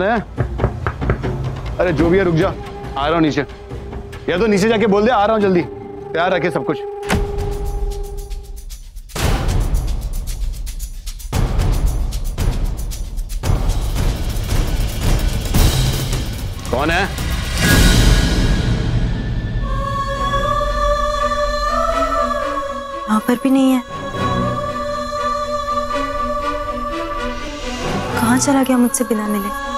कौन है? अरे, जो भी है, रुक जा। आ रहा हूँ नीचे। या तो नीचे जाके बोल दे, आ रहा हूँ जल्दी। तैयार रखे सब कुछ। कौन है? यहाँ पर भी नहीं है। कहाँ चला गया मुझसे बिना मिले?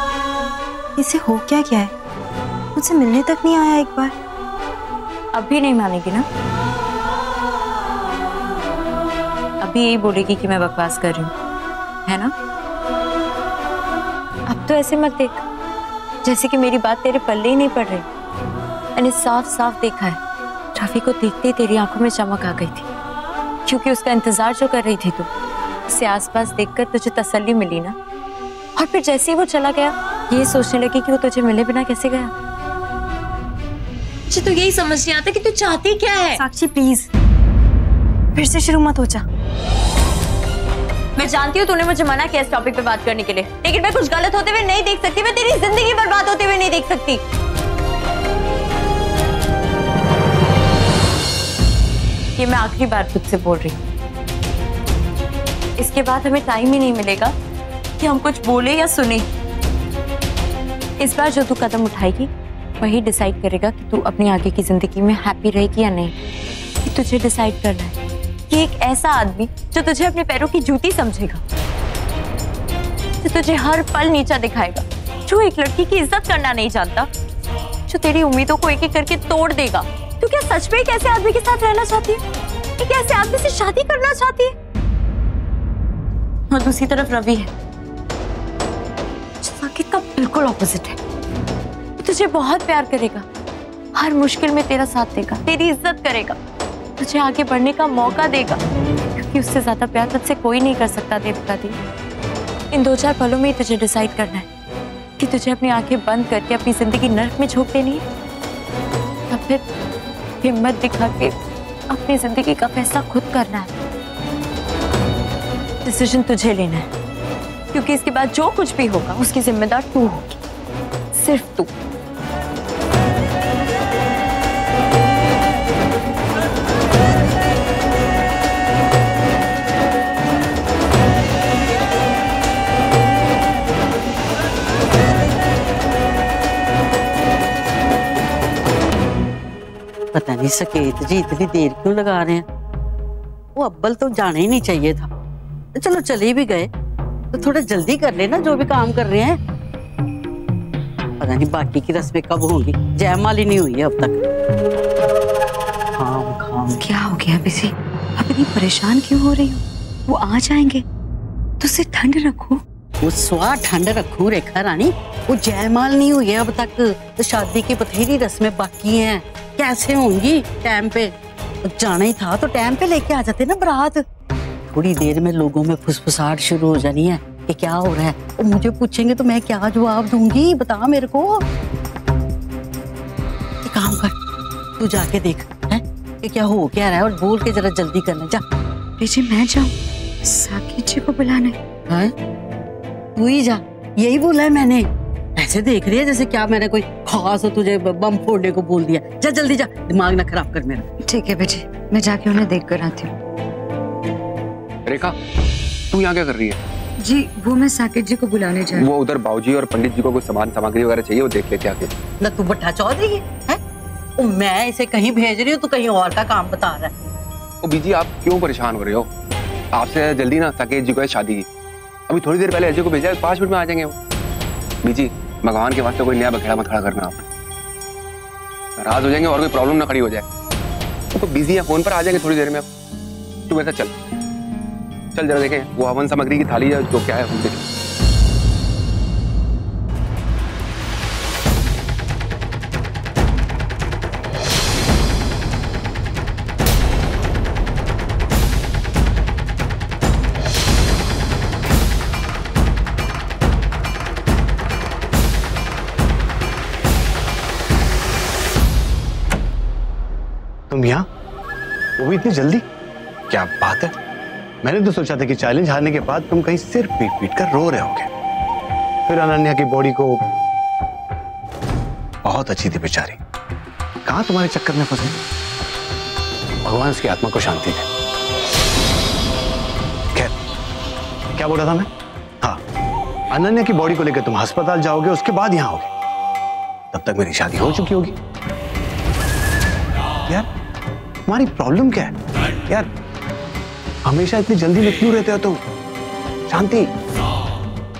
इसे हो क्या क्या है? मुझसे मिलने तक नहीं आया एक बार। अभी नहीं मानेगी ना? अभी यही बोलेगी कि मैं बकवास कर रही हूँ। है ना? अब तो ऐसे मत देख। जैसे कि मेरी बात तेरे पल्ले ही नहीं पड़ रही। मैंने साफ़ साफ़ देखा है। रफी को देखते ही तेरी आँखों में चमक आ गई थी। क्योंकि उसका इंतज़ार जो कर रही थी तू, उसे आसपास देखकर तुझे तसल्ली मिली ना? और फिर जैसे ही वो चला गया ये सोचने लगी कि वो तुझे मिले बिना कैसे गया? मुझे तो यही समझ नहीं आता कि तू चाहती क्या है? साक्षी प्लीज़ फिर से शुरू मत हो जा। मैं जानती हूँ तूने मुझे मना किया इस टॉपिक पे बात करने के लिए। लेकिन मैं कुछ गलत होते हुए नहीं देख सकती मैं तेरी ज़िंदगी बर्बाद होते हुए नहीं देख सकती। ये मैं आखिरी बार खुद से बोल रही हूँ। इसके बाद हमें टाइम ही नहीं मिलेगा कि हम कुछ बोले या सुने। इस बार जो तू कदम उठाएगी, वही डिसाइड करेगा कि तू अपनी आगे की ज़िंदगी में हैप्पी रहेगी या नहीं। कि तुझे डिसाइड करना है। कि एक ऐसा आदमी जो तुझे अपने पैरों की जूती समझेगा, जो तुझे हर पल नीचा दिखाएगा, जो एक लड़की की इज़्ज़त करना नहीं जानता, जो तेरी उम्मीदों को एक एक करके तोड़ देगा। तू क्या सच में एक ऐसे आदमी के साथ रहना चाहती है? एक ऐसे आदमी से शादी करना चाहती है? और दूसरी तरफ़ रवि है। का बिल्कुल ऑपोजिट है। तुझे बहुत प्यार करेगा। हर मुश्किल में तेरा साथ देगा, तेरी इज़्ज़त करेगा। तुझे आगे बढ़ने का मौका देगा। क्योंकि उससे ज़्यादा प्यार तुझसे कोई नहीं कर सकता देवता दी इन दो चार पलों में ही तुझे डिसाइड करना है कि तुझे अपनी आँखें बंद करके अपनी ज़िंदगी नर्क में झोंक देनी है। या फिर हिम्मत दिखा के अपनी ज़िंदगी का फैसला खुद करना है। डिसीज़न तुझे लेना है। क्योंकि इसके बाद जो कुछ भी होगा, उसकी जिम्मेदार तू होगी। सिर्फ़ तू। पता नहीं सकेत जी, इतनी देर क्यों लगा रहे हैं? वो अब्बल तो जाना ही नहीं चाहिए था। चलो चले भी गए। तो थोड़ा जल्दी कर लेना जो भी काम कर रहे हैं। पता नहीं बाकी की रस्में कब होंगी। जयमाल ही नहीं हुई है अब तक। खाम खाम क्या हो गया बिज़ी अब इतनी परेशान क्यों हो रही हो? वो आ जाएँगे। तो उसे ठंड रखो। वो स्वा ठंड रखू रेखा रानी। वो जयमाल नहीं हुई है अब तक। तो शादी की बथेरी रस्में बाकी हैं। कैसे होंगी? टाइम पे। जाना ही था तो टाइम पे लेके आ जाते ना बारात। थोड़ी देर में लोगों में फुसफुसाहट शुरू हो जानी है कि क्या हो रहा है। और मुझे पूछेंगे तो मैं क्या जवाब दूँगी? बता मेरे को। एक काम कर तू जाके देख है? कि क्या हो क्या रहा है और बोल के जरा जल्दी करना जा। बेटे मैं जाऊँ? साकिब जी को बुलाने। है? तू ही जा यही बोला है मैंने। ऐसे देख रही है जैसे क्या मैंने कोई खास हो तुझे बम फोड़ने को बोल दिया। जा जल्दी जा दिमाग ना खराब कर मेरा। ठीक है बेटे मैं जाके उन्हें देख कर आती हूँ। रेखा तू यहाँ क्या कर रही है? जी वो मैं साकेत जी को बुलाने जा रही वो उधर बाबूजी और पंडित जी को कोई सामान सामग्री वगैरह चाहिए वो देख लेते आके न तू बट्टा चौधरी है, है? मैं इसे कहीं भेज रही हूँ तो कहीं और का काम बता रहा है। ओ बीजी आप क्यों परेशान हो रहे हो? आपसे जल्दी ना साकेत जी को है शादी की। अभी थोड़ी देर पहले अजय को भेजा है पाँच मिनट में आ जाएँगे वो। बीजी भगवान के वास्ते कोई नया बखेड़ा मत खड़ा करना आप। नाराज़ हो जाएँगे और कोई प्रॉब्लम ना खड़ी हो जाए। तो बिज़ी है फ़ोन पर आ जाएँगे थोड़ी देर में आप। तू मेरे साथ चल। चल जरा देखें, वो हवन सामग्री की थाली है, जो क्या है, हम देखें। तुम यहाँ? वो भी इतनी जल्दी? क्या बात है? मैंने तो सोचा था कि चैलेंज हारने के बाद तुम कहीं सिर पीट पीट कर रो रहे होगे। फिर अनन्या की बॉडी को बहुत अच्छी थी बेचारी। कहाँ तुम्हारे चक्कर में फंसे? भगवान उसकी आत्मा को शांति दे। खैर, क्या बोल रहा था मैं? हाँ अनन्या की बॉडी को लेकर तुम अस्पताल जाओगे, उसके बाद यहाँ आओगे तब तक मेरी शादी हो चुकी होगी। यार, तुम्हारी प्रॉब्लम क्या है? यार हमेशा इतनी जल्दी में क्यों रहते हो तुम? शांति।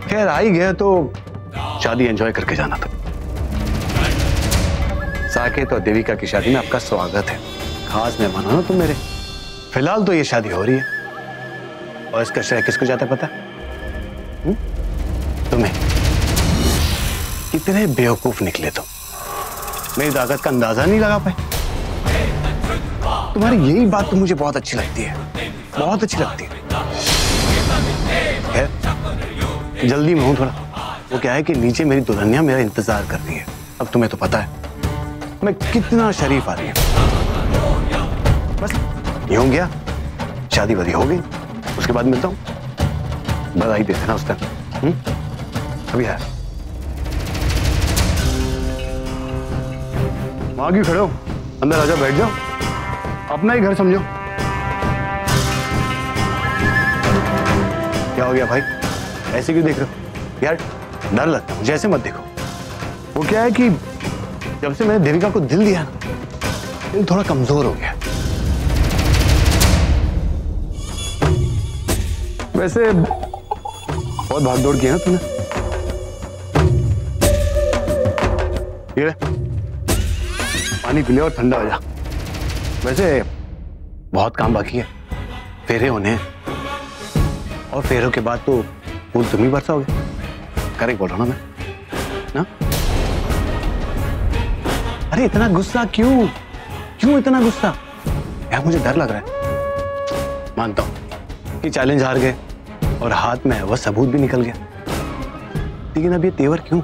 खैर, आ ही गया तो शादी एंजॉय करके जाना था। साकेत और देविका की शादी में आपका स्वागत है। खास मेहमान हो ना तुम मेरे। फ़िलहाल तो ये शादी हो रही है। और इसका श्रेय किसको जाता है पता? हुँ? तुम्हें। कितने बेवकूफ़ निकले तुम। मेरी ताकत का अंदाज़ा नहीं लगा पाए। तुम्हारी यही बात तो मुझे बहुत अच्छी लगती है। बहुत अच्छी लगती है। जल्दी में हूँ थोड़ा। वो क्या है कि नीचे मेरी दुल्हनिया मेरा इंतज़ार कर रही है। अब तुम्हें तो पता है, मैं कितना शरीफ आ रही हूँ। बस, यूँ गया। शादी वादी हो गई। उसके बाद मिलता हूँ। बधाई देते ना उस टाइम। हम्म? अभी वहाँ क्यों खड़े हो। अंदर आ जाओ, बैठ जाओ। अपना ही घर समझो। क्या हो गया भाई? ऐसे क्यों देख रहे हो? यार, डर लगता है मुझे, ऐसे मत देखो। वो क्या है कि जब से मैंने देविका को दिल दिया ना, दिल थोड़ा कमज़ोर हो गया। वैसे बहुत भाग दौड़ की है ना तुमने ये पानी पी ले और ठंडा हो जा। वैसे बहुत काम बाकी है। फेरे होने हैं। और फेरों के बाद तो फूल तुम ही बरसाओगे। करेक्ट बोल रहा ना मैं। ना? अरे, इतना गुस्सा क्यों? क्यों इतना गुस्सा? यार, मुझे डर लग रहा है। मानता हूँ कि चैलेंज हार गए और हाथ में वह सबूत भी निकल गया। लेकिन अब ये तेवर क्यों?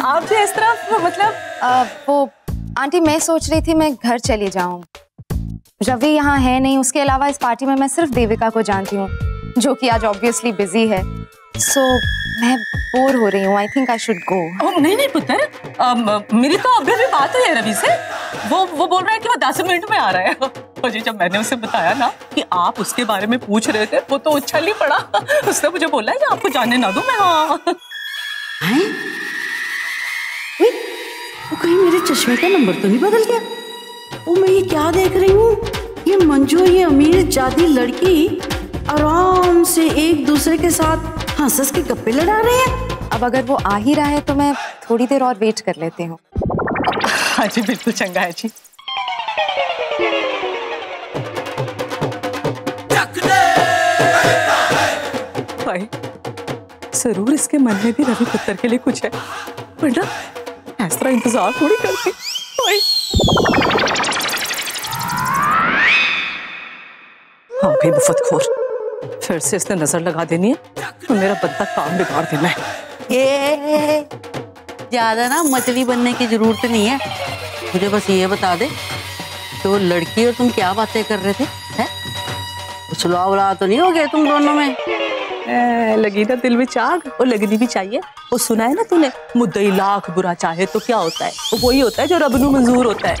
आप जो इस तरह मतलब अ, वो आंटी मैं सोच रही थी मैं घर चली जाऊँ। रवि यहाँ है नहीं उसके अलावा इस पार्टी में मैं सिर्फ़ देविका को जानती हूँ जो कि आज ऑब्वियसली बिज़ी है। सो so, मैं बोर हो रही हूँ I think I should go नहीं नहीं पुत्र मेरी तो अभी अभी बात है रवि से। वो वो बोल रहा है कि वो दस मिनट में आ रहा है। और जी जब मैंने उसे बताया ना कि आप उसके बारे में पूछ रहे थे वो तो उछल ही पड़ा। उसने मुझे बोला है कि आपको जाने ना दो मैं? हाँ? उई, वो कहीं मेरे चश्मे का नंबर तो नहीं बदल गया? वो मैं ये क्या देख रही हूँ? ये मंजू ये अमीर जादी लड़की आराम से एक दूसरे के साथ हंस हंस के गप्पे लड़ा रहे हैं। अब अगर वो आ ही रहा है तो मैं थोड़ी देर और वेट कर लेती हूँ। हाँ जी बिल्कुल चंगा है जी। भाई ज़रूर इसके मन में भी रवि पुत्र के लिए कुछ है वरना ऐसा तरह इंतज़ार थोड़ी करती भाई हाँ भाई मुफत खोर फिर से इसने नज़र लगा देनी है। तो मेरा बंदा काम बिगाड़ देना है। ए ज़्यादा ना मछली बनने की ज़रूरत नहीं है। मुझे बस ये बता दे तो लड़की और तुम क्या बातें कर रहे थे हैं? तो नहीं हो गए तुम दोनों में? लगी ना दिल में चाग, और लगनी भी चाहिए। वो सुना है ना तूने, मुद्दई लाख बुरा चाहे तो क्या होता है? वो वही होता है जो रब नू मंजूर होता है।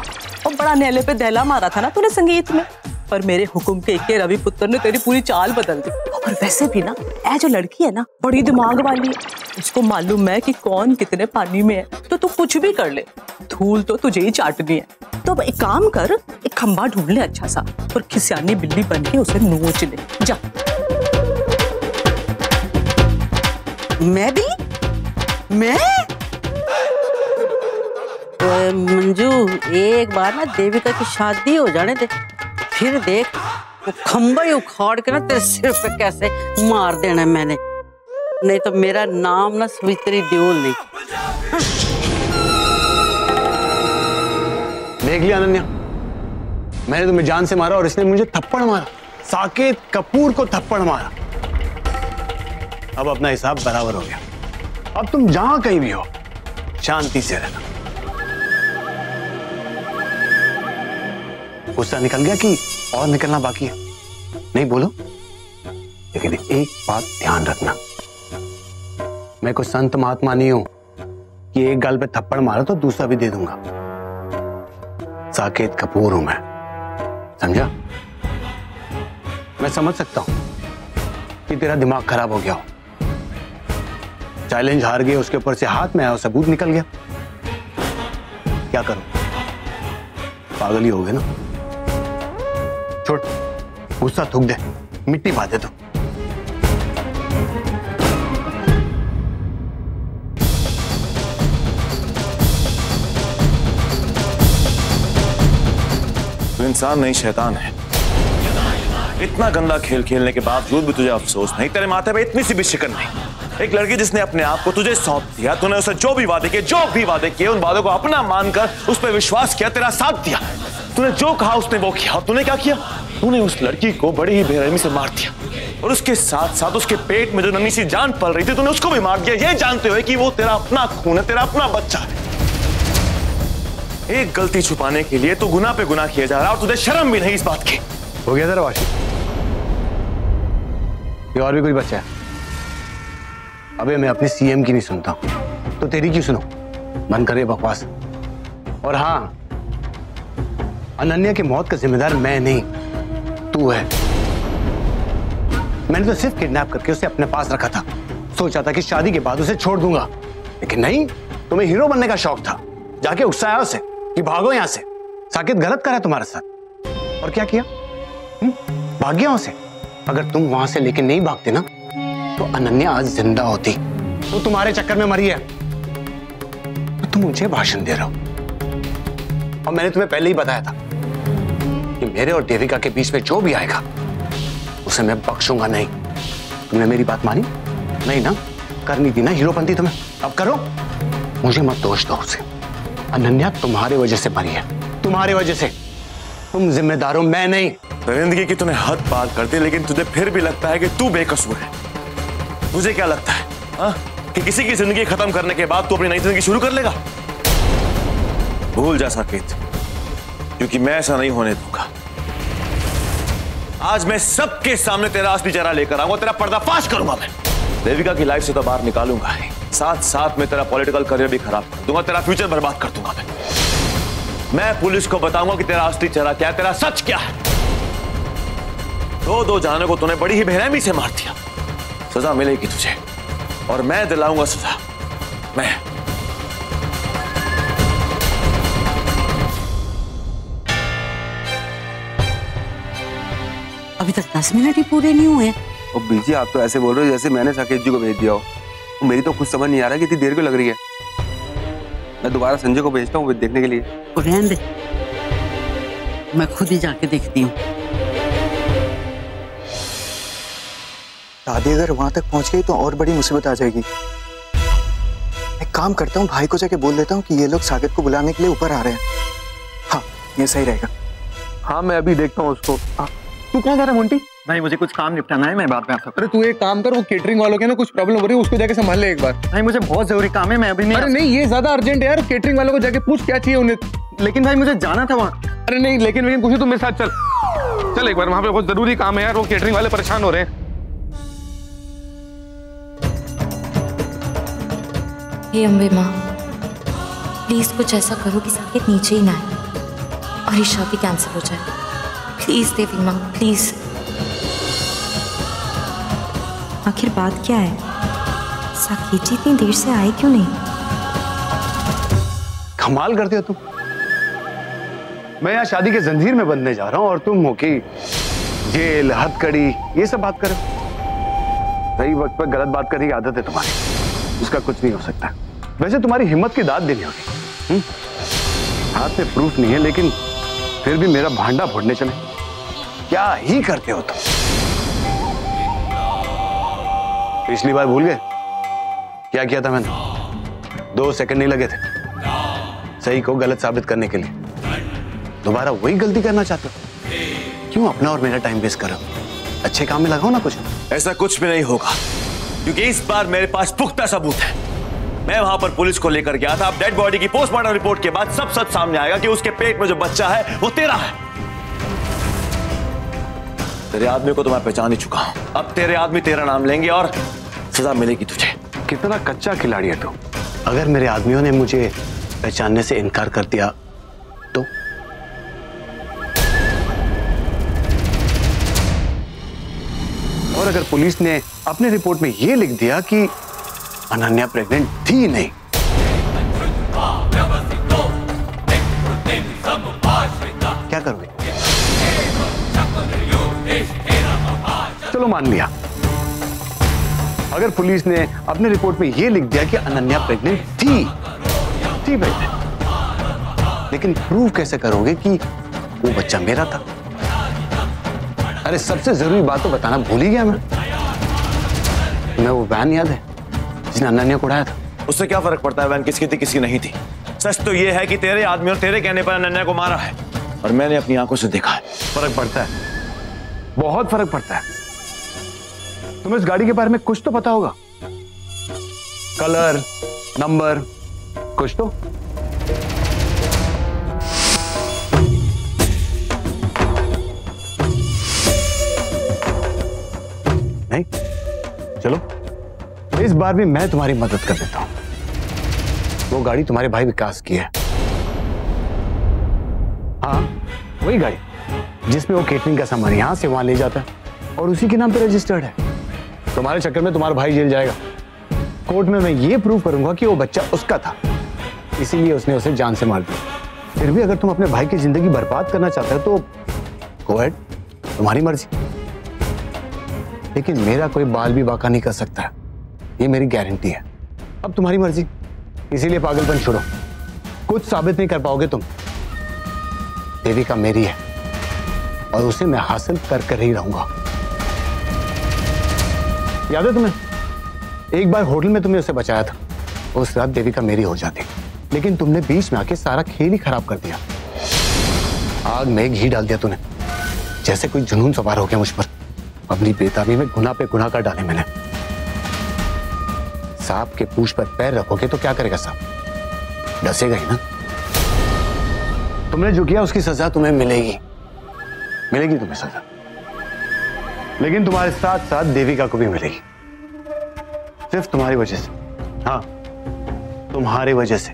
और बड़ा नेले पे दहला मारा था ना तूने संगीत में। पर मेरे हुक्म के के रवि पुत्र ने तेरी पूरी चाल बदल दी। और वैसे भी ना ए जो लड़की है ना, बड़ी दिमाग वाली है। उसको मालूम है कि कौन कितने पानी में है तो तू कुछ भी कर ले। धूल तो तुझे ही चाटनी है। तो अब एक काम कर, एक खंबा ढूंढ ले अच्छा सा, और खिसियानी बिल्ली बन के उसे नोच ले। जा। मैं भी? मैं? मंजू एक बार ना देविका की शादी हो जाने दे। फिर देख, वो खंबा ही उखाड़ के ना तेरे सिर पे कैसे मार देना मैंने। नहीं तो मेरा नाम ना सवित्री देओल नहीं। देख लिया अनन्या। मैंने तुम्हें जान से मारा और इसने मुझे थप्पड़ मारा। साकेत कपूर को थप्पड़ मारा। अब अपना हिसाब बराबर हो गया। अब तुम जहाँ कहीं भी हो, शांति से रहना। गुस्सा निकल गया कि और निकलना बाकी है? नहीं बोलो। लेकिन एक बात ध्यान रखना। मैं कोई संत महात्मा नहीं हूँ। कि एक गाल पे थप्पड़ मारो तो दूसरा भी दे दूँगा। साकेत कपूर हूँ मैं। समझा? मैं समझ सकता हूँ कि तेरा दिमाग खराब हो गया हो। चैलेंज हार गए उसके ऊपर से हाथ में आया सबूत निकल गया। क्या करूँ? पागल ही हो गए ना? छोड़, गुस्सा थूक दे, मिट्टी पा दे तू इंसान नहीं, शैतान है। इतना गंदा खेल खेलने के बावजूद भी तुझे अफसोस नहीं, तेरे माथे पे इतनी सी भी शिकन नहीं। एक लड़की जिसने अपने आप को तुझे सौंप दिया, तूने उसे जो भी वादे किए, जो भी वादे किए, उन वादों को अपना मानकर उस पर विश्वास किया, तेरा साथ दिया। तूने जो कहा उसने वो किया तूने क्या किया? तूने उस लड़की को बड़ी ही बेरहमी से मार दिया। और उसके साथ साथ उसके पेट में जो नन्ही सी जान पल रही थी, तूने उसको भी मार दिया। ये जानते हुए कि वो तेरा अपना खून है, तेरा अपना बच्चा है। एक गलती छुपाने के लिए तू गुना पे गुना किया जा रहा और तुझे शर्म भी नहीं इस बात की। हो गया तेरा वाशी? और भी कोई बच्चा है? अबे, मैं अपने सीएम की नहीं सुनता तो तेरी क्यों सुनो? मन करे बकवास। और हाँ अनन्या की मौत का जिम्मेदार मैं नहीं, तू है। मैंने तो सिर्फ़ किडनैप करके उसे अपने पास रखा था। सोचा था कि शादी के बाद उसे छोड़ दूँगा। लेकिन नहीं, तुम्हें हीरो बनने का शौक था। जाके उकसाया उसे कि भागो यहाँ से। साकित गलत करा तुम्हारे साथ। और क्या किया? हुँ? भाग गया वहाँ से अगर तुम वहाँ से लेके नहीं भागते ना तो अनन्या आज ज़िंदा होती। तो तुम्हारे चक्कर में मरी है। तो तुम मुझे भाषण दे रहे हो। और मैंने तुम्हें पहले ही बताया था कि मेरे और देविका के बीच में जो भी आएगा, उसे मैं बख्शूँगा नहीं। तुमने मेरी बात मानी? नहीं ना? करनी थी ना हीरोपंती तुम्हें? अब करो। मुझे मत दोष दो उसे। अनन्या तुम्हारे वजह से मरी है। तुम्हारे वजह से। तुम जिम्मेदार हो, मैं नहीं। ज़िंदगी की तूने हद पार कर दी, लेकिन तुझे फिर भी लगता है कि तू बेकसूर है। तुझे क्या लगता है, हा? कि किसी की ज़िंदगी खत्म करने के बाद तू अपनी नई ज़िंदगी शुरू कर लेगा? भूल जा साकेत, क्योंकि मैं ऐसा नहीं होने दूँगा। आज मैं सबके सामने तेरा असली चेहरा लेकर आऊँगा तेरा पर्दाफाश करूँगा मैं। देविका की लाइफ से तो बाहर निकालूँगा साथ साथ में तेरा पॉलिटिकल करियर भी खराब कर दूँगा, तेरा फ्यूचर बर्बाद कर दूँगा मैं। मैं पुलिस को बताऊँगा कि तेरा असली चेहरा क्या है, तेरा सच क्या है। दो दो जाने को तूने बड़ी ही बेरहमी से मार दिया। सजा मिलेगी तुझे। और मैं दिलाऊँगा सजा। मैं। अभी तक दस मिनट ही पूरे नहीं हुए। और बीजी आप तो ऐसे बोल रहे हो जैसे मैंने साकेत जी को भेज दिया हो। मेरी तो कुछ समझ नहीं आ रहा कि इतनी देर क्यों लग रही है। मैं दोबारा संजय को भेजता हूँ देखने के लिए। मैं खुद ही जाके देखती हूँ। दादी अगर वहाँ तक पहुँच गई तो और बड़ी मुसीबत आ जाएगी। एक काम करता हूँ भाई को जाके बोल देता हूँ कि ये लोग सागिद को बुलाने के लिए ऊपर आ रहे हैं। हाँ ये सही रहेगा। हाँ मैं अभी देखता हूँ उसको। तू कहाँ जा रहा है मोंटी? भाई मुझे कुछ काम निपटाना है मैं बाद में आपसे अरे तू एक काम कर वो केटरिंग वालों के ना कुछ प्रॉब्लम हो रही है उसको जाके संभाल ले एक बार। भाई मुझे बहुत ज़रूरी काम है मैं अभी नहीं अरे नहीं ये ज़्यादा अर्जेंट है यार केटरिंग वालों को जाके पूछ क्या चाहिए उन्हें। लेकिन भाई मुझे जाना था वहाँ। अरे नहीं लेकिन लेकिन कुछ तू मेरे साथ चल। चल एक बार वहाँ पे बहुत ज़रूरी काम है यार वो केटरिंग वाले परेशान हो रहे हैं। हे अम्बे माँ प्लीज़ कुछ ऐसा करो कि साकेत नीचे ही ना आए और ये शादी कैंसिल हो जाए। प्लीज़ देवी माँ प्लीज़ आखिर बात क्या है? साकेत जी इतनी देर से आए क्यों नहीं? कमाल करते हो तुम। मैं यहाँ शादी के जंजीर में बंधने जा रहा हूँ और तुम हो कि जेल, हथकड़ी, ये सब बात करो सही वक्त पर गलत बात करने की आदत है तुम्हारी। उसका कुछ नहीं हो सकता वैसे तुम्हारी हिम्मत की दाद देनी होगी। हम्म? हाथ में प्रूफ नहीं है, लेकिन फिर भी मेरा भांडा फोड़ने चले। क्या ही करते हो तुम? पिछली बार भूल गए? क्या किया था मैंने? दो सेकंड नहीं लगे थे। सही को गलत साबित करने के लिए। दोबारा वही गलती करना चाहते हो? क्यों अपना और मेरा टाइम वेस्ट करो अच्छे काम में लगाओ ना कुछ। ऐसा कुछ भी नहीं होगा, क्योंकि इस बार मेरे पास पुख्ता सबूत है। मैं वहाँ पर पुलिस को लेकर गया था। अब डेड बॉडी की पोस्टमार्टम रिपोर्ट के बाद सब सच सामने आएगा कि उसके पेट में जो बच्चा है, वो तेरा है। तेरे आदमी को तो मैं पहचान ही चुका हूँ। अब तेरे आदमी तेरा नाम लेंगे और सजा मिलेगी तुझे। कितना कच्चा खिलाड़ी है तू। अगर मेरे आदमियों ने मुझे पहचानने से इनकार कर दिया तो? और अगर पुलिस ने अपने रिपोर्ट में यह लिख दिया कि अनन्या प्रेग्नेंट थी नहीं। क्या करोगे? चलो मान लिया। अगर पुलिस ने अपने रिपोर्ट में यह लिख दिया कि अनन्या प्रेग्नेंट थी थी प्रेग्नेंट लेकिन प्रूव कैसे करोगे कि वो बच्चा मेरा था? अरे सबसे ज़रूरी बात तो बताना भूल ही गया मैं। तुम्हें वो वैन याद है? जिसने अनन्या को उड़ाया था। उससे क्या फ़र्क पड़ता है वैन किसकी थी, किसकी नहीं थी? सच तो यह है कि तेरे आदमी और तेरे कहने पर अनन्या को मारा है। और मैंने अपनी आँखों से देखा है। फ़र्क पड़ता है। बहुत फ़र्क पड़ता है। तुम्हें इस गाड़ी के बारे में कुछ तो पता होगा। कलर, नंबर, कुछ तो। नहीं? चलो। बार भी मैं तुम्हारी मदद कर देता हूँ। वो गाड़ी तुम्हारे भाई विकास की है। हाँ वही गाड़ी, जिसमें वो केटरिंग का सामान यहाँ से वहाँ ले जाता है और उसी के नाम पे रजिस्टर्ड है। तुम्हारे चक्कर में तुम्हारा भाई जेल जाएगा। कोर्ट में मैं ये प्रूव करूँगा कि वो बच्चा उसका था। इसीलिए उसने उसे जान से मार दिया। फिर भी अगर तुम अपने भाई की ज़िंदगी बर्बाद करना चाहते हो तो गो तुम्हारी मर्ज़ी। लेकिन मेरा कोई बाल भी बाका नहीं कर सकता है। ये मेरी गारंटी है। अब तुम्हारी मर्ज़ी। इसीलिए पागलपन छोड़ो कुछ साबित नहीं कर पाओगे तुम। देविका मेरी है। और उसे मैं हासिल कर कर ही रहूँगा। याद है तुम्हें? एक बार होटल में तुमने उसे बचाया था। उस रात देविका मेरी हो जाती। लेकिन तुमने बीच में आके सारा खेल ही खराब कर दिया। आग में घी डाल दिया तूने। जैसे कोई जुनून सवार हो गया मुझ पर। अपनी बेताबी में गुना पे गुना कर डाले मैंने। सांप के पूछ पर पैर रखोगे तो क्या करेगा सांप डसेगा ही ना। तुमने जो किया, उसकी सजा तुम्हें मिलेगी। मिलेगी तुम्हें सजा। लेकिन तुम्हारे साथ साथ देविका को भी मिलेगी। सिर्फ़ तुम्हारी वजह से। हाँ तुम्हारी वजह से।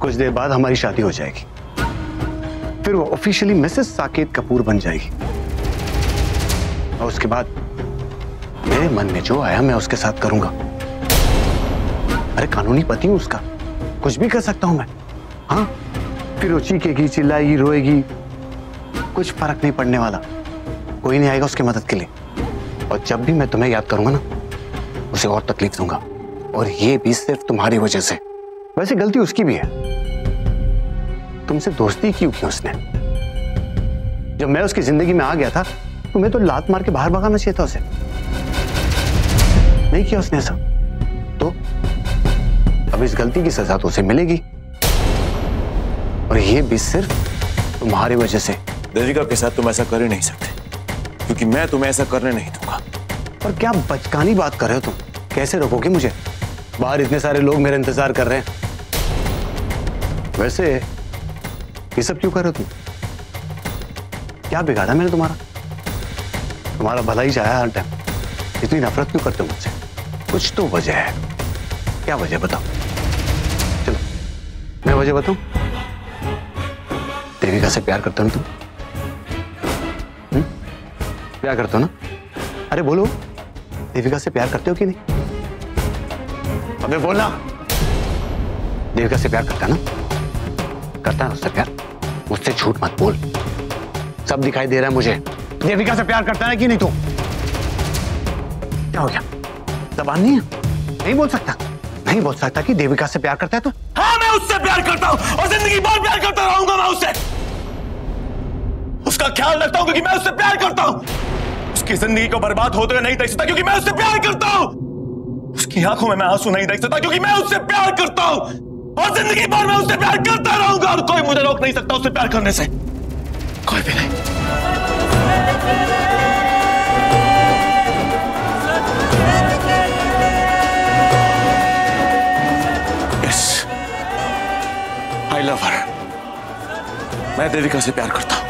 कुछ देर बाद हमारी शादी हो जाएगी। फिर वो ऑफिशियली मिसेस साकेत कपूर बन जाएगी। और उसके बाद मेरे मन में जो आया, मैं उसके साथ करूँगा। अरे, कानूनी पति हूँ उसका। कुछ भी कर सकता हूँ मैं। हाँ फिर वो चीखेगी चिल्लाएगी, रोएगी। कुछ फ़र्क नहीं पड़ने वाला। कोई नहीं आएगा उसकी मदद के लिए। और जब भी मैं तुम्हें याद करूँगा ना, उसे और तकलीफ़ दूँगा। और ये भी सिर्फ़ तुम्हारी वजह से। वैसे गलती उसकी भी है। तुमसे दोस्ती क्यों की उसने। जब मैं उसकी ज़िंदगी में आ गया था, तुम्हें तो लात मार के बाहर भगाना चाहिए था उसे। नहीं किया उसने ऐसा। तो अब इस गलती की सजा तो उसे मिलेगी। और ये भी सिर्फ़ तुम्हारी वजह से। देविका के साथ तुम ऐसा कर ही नहीं सकते क्योंकि मैं तुम्हें ऐसा करने नहीं दूँगा। और क्या बचकानी बात कर रहे हो तुम? कैसे रोकोगे मुझे? बाहर इतने सारे लोग मेरा इंतज़ार कर रहे हैं। वैसे ये सब क्यों कर रहे हो तुम? क्या बिगाड़ा मैंने तुम्हारा? तुम्हारा भला ही चाहा हर टाइम इतनी नफरत क्यों करते हो मुझसे? कुछ तो वजह है। क्या वजह बताओ चलो, मैं वजह बताऊँ? देविका से प्यार करते हो तुम हम्म? प्यार करते हो ना? अरे बोलो, देविका से प्यार करते हो कि नहीं? अबे बोलना देविका से प्यार करता ना? करता है उससे प्यार? मुझसे झूठ मत बोल। सब दिखाई दे रहा है मुझे। देविका से प्यार करता है कि नहीं तू? क्या हो गया? जबान नहीं है नहीं बोल सकता। नहीं बोल सकता कि देविका से प्यार करता है तो? हाँ मैं उससे प्यार करता हूँ और ज़िंदगी भर प्यार करता रहूँगा मैं उससे। उसका ख्याल रखता हूँ क्योंकि मैं उससे प्यार करता हूँ। उसकी ज़िंदगी को बर्बाद होते हुए नहीं देख सकता क्योंकि मैं उससे प्यार करता हूँ। उसकी आँखों में मैं आँसू नहीं देख सकता क्योंकि मैं उससे प्यार करता हूँ। और ज़िंदगी भर मैं उससे प्यार करता रहूँगा और कोई मुझे रोक नहीं सकता उससे प्यार करने से। कोई भी नहीं। लव हर मैं देविका से प्यार करता हूँ।